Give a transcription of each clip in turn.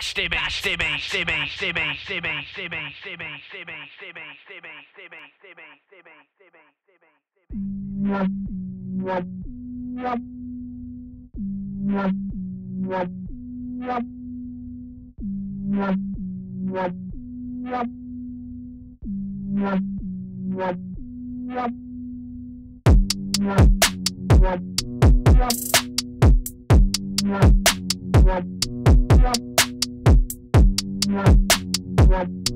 Stimmy, stimmy, stimmy, stimmy, stimmy, stimmy, stimmy, stimmy, Yep.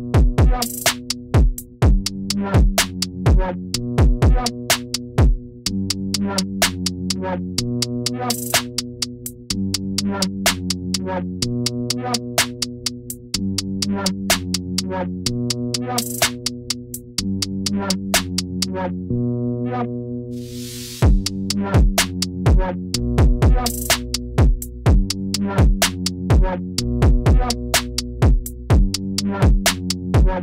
Yep.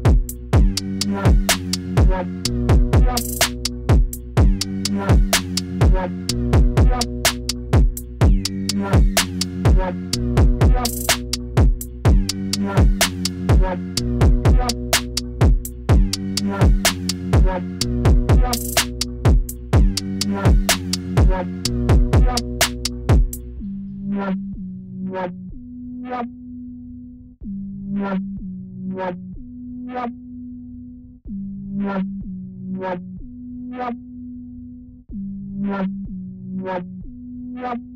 Yep. Yep.